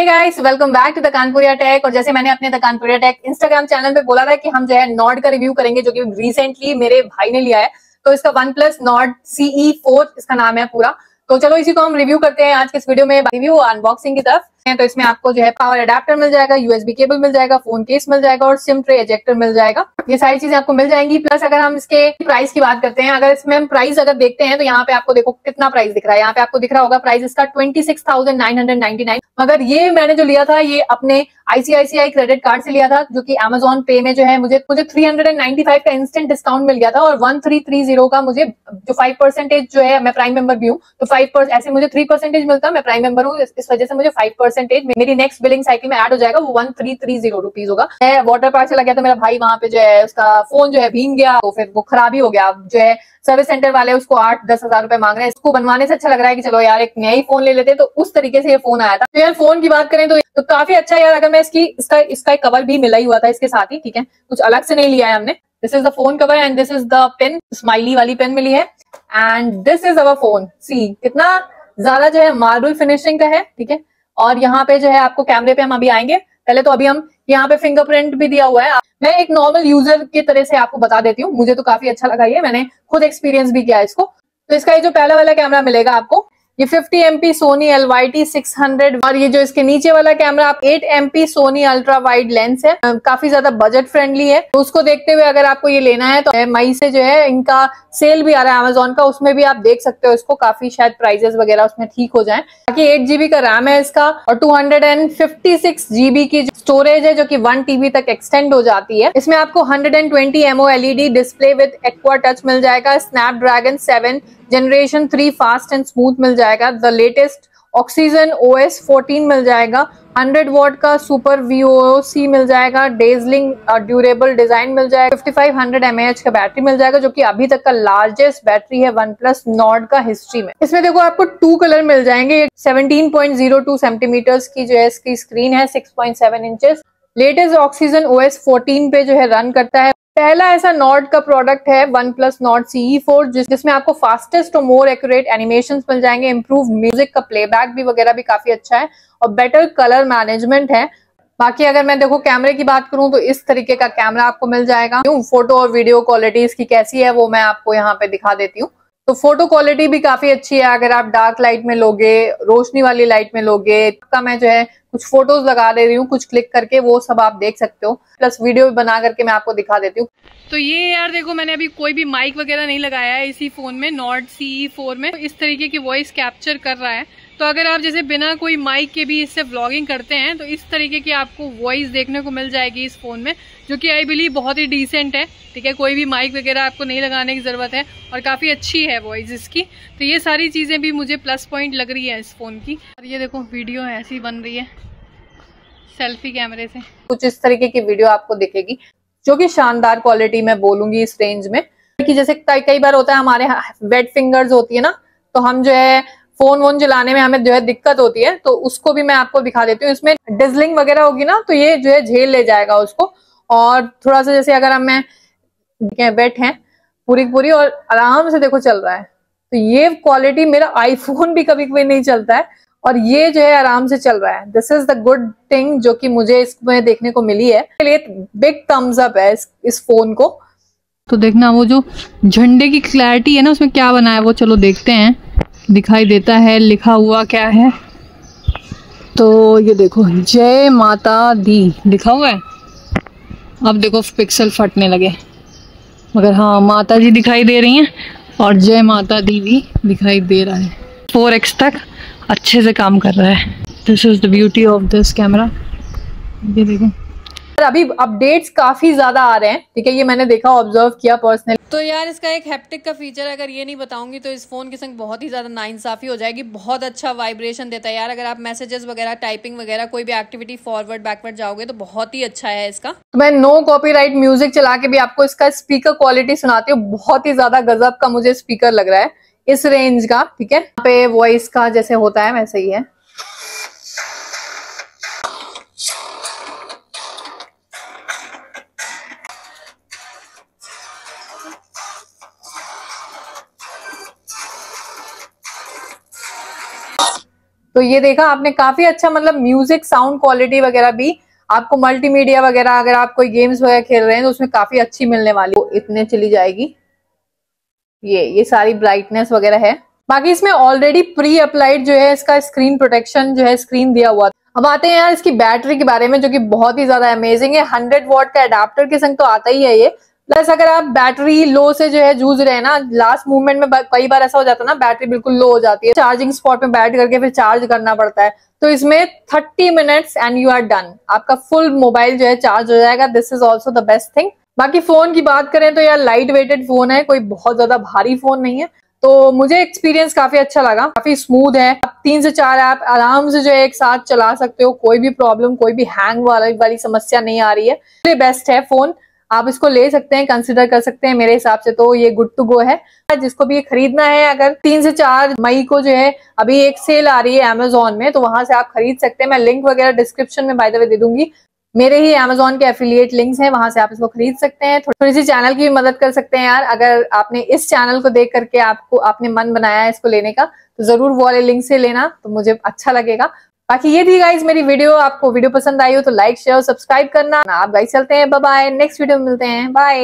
Hey guys welcome back to the Kanpuria tech और जैसे मैंने अपने the Kanpuria tech Instagram channel पे बोला था कि हम जो है नॉर्ड का रिव्यू करेंगे, जो कि रिसेंटली मेरे भाई ने लिया है। तो इसका one plus Nord CE four इसका नाम है पूरा। तो चलो इसी को हम रिव्यू करते हैं आज के इस वीडियो में। रिव्यू अनबॉक्सिंग की तरफ़। तो इसमें आपको जो है पावर अडेप्टर मिल जाएगा यूएसबी केबल मिल जाएगा फ़ोन केस मिल जाएगा और सिम ट्रे एजेक्टर मिल जाएगा। ये सारी चीज़ें आपको मिल जाएँगी। प्लस अगर हम इसके प्राइस की बात करते हैं, अगर इसमें हम प्राइस अगर देखते हैं तो यहाँ पे आपको देखो कितना प्राइस दिख रहा है। यहाँ पे आपको दिख रहा होगा प्राइस इसका twenty six nine hundred ninety nine मगर ये मैंने जो लिया था, ये अपने आईसीआईसीआई क्रेडिट कार्ड से लिया था, जो कि अमेजोन पे में जो है मुझे मुझे three hundred and ninety five का इंस्टेंट डिस्काउंट मिल गया था और वन थ्री थ्री ज़ीरो का मुझे जो फाइव परसेंटेज जो है, मैं प्राइम मेंबर भी हूँ। तो फाइव ऐसे मुझे थ्री परसेंटेज मिलता, मैं प्राइम मेंबर हूँ। इस वजह से मुझे फाइव परसेंटेज मेरी नेक्स्ट बिलिंग साइकिल में एड हो जाएगा वो one three three zero rupees होगा। मैं वाटर पार्क चला गया तो मेरा भाई वहाँ पे जो है उसका फ़ोन जो है भींग गया तो फिर वो खराब ही गया। जो है सर्विस सेंटर वाले उसको आठ दस हज़ार रुपए मांग रहे हैं। इसको बनवाने से अच्छा लग रहा है कि चलो यार एक नया ही फ़ोन ले लेते हैं तो उस तरीके से ये फ़ोन आया था। तो यार फ़ोन की बात करें तो, तो काफ़ी अच्छा यार अगर मैं इसकी इसका इसका एक कवर भी मिला ही हुआ था इसके साथ ही ठीक है? कुछ अलग से नहीं लिया है हमने। This is the phone cover and this is the pen smiley वाली पेन मिली है। And this is our phone सी कितना ज़्यादा जो है मार्बल फिनिशिंग का है ठीक है? और यहाँ पे जो है आपको कैमरे पे हम अभी आएँगे। पहले तो अभी हम यहाँ पे फिंगरप्रिंट भी दिया हुआ है। मैं एक नॉर्मल यूज़र की तरह से आपको बता देती हूँ। मुझे तो काफ़ी अच्छा लगा ये। मैंने खुद एक्सपीरियंस भी किया इसको। तो इसका ये जो पहला वाला कैमरा मिलेगा आपको ये 50 M P Sony L Y T six और ये जो इसके नीचे वाला कैमरा आप 8 M P Sony ultra wide lens है। काफ़ी ज़्यादा बजट फ्रेंडली है। तो उसको देखते हुए अगर आपको ये लेना है तो मई से जो है, इनका सेल भी आ रहा है अमेजोन का, उसमें भी आप देख सकते हो इसको। काफ़ी शायद प्राइजेस वगैरह उसमें ठीक हो जाए। बाकी एट जीबी का रैम है इसका और टू जीबी की स्टोरेज है, जो कि वन टीबी तक एक्सटेंड हो जाती है। इसमें आपको hundred and twenty AMOLED display with Aqua Touch मिल जाएगा। Snapdragon seven generation three fast and smooth मिल जाएगा। The latest Oxygen O S fourteen मिल जाएगा। 100 वॉट का सुपर वी ओ वीओसी मिल जाएगा। डेजलिंग ड्यूरेबल डिज़ाइन मिल जाएगा। 5500 एच का बैटरी मिल जाएगा, जो कि अभी तक का लार्जेस्ट बैटरी है वन प्लस नॉर्ड का हिस्ट्री में। इसमें देखो आपको टू कलर मिल जाएँगे। 17.02 सेंटीमीटर्स की जो है इसकी स्क्रीन है 6.7 inches latest Oxygen O S fourteen पे जो है रन करता है। पहला ऐसा नॉट का प्रोडक्ट है one plus Nord CE four जिसमें आपको फास्टेस्ट और मोर एक्यूरेट एनिमेशन मिल जाएँगे इम्प्रूव म्यूज़िक का प्लेबैक भी वगैरह भी काफ़ी अच्छा है और बेटर कलर मैनेजमेंट है। बाकी अगर मैं देखो कैमरे की बात करूँ तो इस तरीके का कैमरा आपको मिल जाएगा। फ़ोटो और वीडियो क्वालिटी इसकी कैसी है, वो मैं आपको यहाँ पे दिखा देती हूँ। तो फ़ोटो क्वालिटी भी काफ़ी अच्छी है। अगर आप डार्क लाइट में लोगे, रोशनी वाली लाइट में लोगे का मैं जो है कुछ फ़ोटोज़ लगा दे रही हूँ, कुछ क्लिक करके वो सब आप देख सकते हो। प्लस वीडियो भी बना करके मैं आपको दिखा देती हूँ। तो ये यार देखो, मैंने अभी कोई भी माइक वगैरह नहीं लगाया है इसी फ़ोन में नॉट सी फोर में। तो इस तरीके की वॉइस कैप्चर कर रहा है। तो अगर आप जैसे बिना कोई माइक के भी इससे व्लॉगिंग करते हैं तो इस तरीके की आपको वॉइस देखने को मिल जाएगी इस फ़ोन में, जो कि आई बिलीव बहुत ही डिसेंट है, ठीक है? कोई भी माइक वगैरह आपको नहीं लगाने की ज़रूरत है, और काफ़ी अच्छी है वॉइस इसकी। तो ये सारी चीज़ें भी मुझे प्लस पॉइंट लग रही है इस फ़ोन की। और ये देखो वीडियो ऐसी बन रही है सेल्फी कैमरे से। कुछ इस तरीके की वीडियो आपको दिखेगी, जो कि शानदार क्वालिटी में बोलूँगी इस रेंज में। कि जैसे कई बार होता है, हमारे वेट फिंगर्स होती है ना तो हम जो है फ़ोन वोन चलाने में हमें जो है दिक्कत होती है तो उसको भी मैं आपको दिखा देती हूँ। इसमें डिजलिंग वगैरह होगी ना तो ये जो है झेल ले जाएगा उसको। और थोड़ा सा जैसे अगर हम वेट है पूरी पूरी और आराम से देखो चल रहा है। तो ये क्वालिटी मेरा आईफोन भी कभी कभी नहीं चलता है और ये जो है आराम से चल रहा है। This is the good thing जो कि मुझे इसमें देखने को मिली है। लिए बिग थम्स अप है इस, इस फ़ोन को। तो देखना वो जो झंडे की क्लैरिटी है ना उसमें क्या बना है वो चलो देखते हैं। दिखाई देता है, लिखा हुआ क्या है? तो ये देखो, जय माता दी, लिखा हुआ है? अब देखो पिक्सल फटने लगे। मगर हाँ माता जी दिखाई दे रही हैं और जय माता दी भी दिखाई दे रहा है। फोर एक्स तक अच्छे से काम कर रहा है। This is the beauty of this camera ये देखो। अभी अपडेट्स काफ़ी ज़्यादा आ रहे हैं। ठीक है ये मैंने देखा ऑब्ज़र्व किया पर्सनली तो यार इसका एक हैप्टिक का फीचर अगर ये नहीं बताऊँगी तो इस फ़ोन के संग बहुत ही ज़्यादा नाइंसाफी हो जाएगी बहुत अच्छा वाइब्रेशन देता है। यार अगर आप मैसेजेस वगैरह टाइपिंग वगैरह कोई भी एक्टिविटी फॉरवर्ड बैकवर्ड जाओगे तो बहुत ही अच्छा है इसका। तो मैं नो कॉपी म्यूज़िक चला के भी आपको इसका स्पीकर क्वालिटी सुनाती हूँ। बहुत ही ज़्यादा गजब का मुझे स्पीकर लग रहा है इस रेंज का ठीक है? यहाँ पे वॉइस का जैसे होता है वैसे ही है। तो ये देखा आपने काफ़ी अच्छा मतलब म्यूज़िक साउंड क्वालिटी वगैरह भी, आपको मल्टीमीडिया वगैरह अगर आप कोई गेम्स वगैरह खेल रहे हैं तो उसमें काफ़ी अच्छी मिलने वाली तो इतने चली जाएगी। ये ये सारी ब्राइटनेस वगैरह है। बाकी इसमें ऑलरेडी प्री अप्लाइड जो है, इसका स्क्रीन प्रोटेक्शन जो है स्क्रीन दिया हुआ अब आते हैं यार इसकी बैटरी के बारे में, जो कि बहुत ही ज़्यादा अमेजिंग है। हंड्रेड वॉट का अडेप्टर के संग तो आता ही है ये। प्लस अगर आप बैटरी लो से जो है जूझ रहे हैं ना लास्ट मूवमेंट में कई बार ऐसा हो जाता है ना बैटरी बिल्कुल लो हो जाती है। चार्जिंग स्पॉट में बैठ करके फिर चार्ज करना पड़ता है। तो इसमें 30 minutes and you are done आपका फुल मोबाइल जो है चार्ज हो जाएगा। This is also the best thing बाकी फ़ोन की बात करें तो यार लाइट वेटेड फ़ोन है। कोई बहुत ज़्यादा भारी फ़ोन नहीं है। तो मुझे एक्सपीरियंस काफ़ी अच्छा लगा। काफ़ी स्मूथ है। आप तीन से चार ऐप आराम से जो है एक साथ चला सकते हो। कोई भी प्रॉब्लम कोई भी हैंग वाली वाली समस्या नहीं आ रही है। बेस्ट है फ़ोन आप इसको ले सकते हैं कंसिडर कर सकते हैं मेरे हिसाब से तो ये गुड टू गो है। जिसको भी ये खरीदना है, अगर तीन से चार मई को जो है अभी एक सेल आ रही है अमेजोन में तो वहाँ से आप खरीद सकते हैं। मैं लिंक वगैरह डिस्क्रिप्शन में बाय द वे दे दूँगी। मेरे ही अमेजोन के एफिलिएट लिंक्स हैं, वहाँ से आप इसको खरीद सकते हैं। थोड़ी सी चैनल की भी मदद कर सकते हैं यार। अगर आपने इस चैनल को देख करके आपको, आपने मन बनाया है इसको लेने का तो ज़रूर वो वाले लिंक से लेना तो मुझे अच्छा लगेगा। बाकी ये थी गाइज़ मेरी वीडियो आपको वीडियो पसंद आई हो तो लाइक शेयर सब्सक्राइब करना। आप गाइज़ चलते हैं। बाय नेक्स्ट वीडियो में मिलते हैं। बाय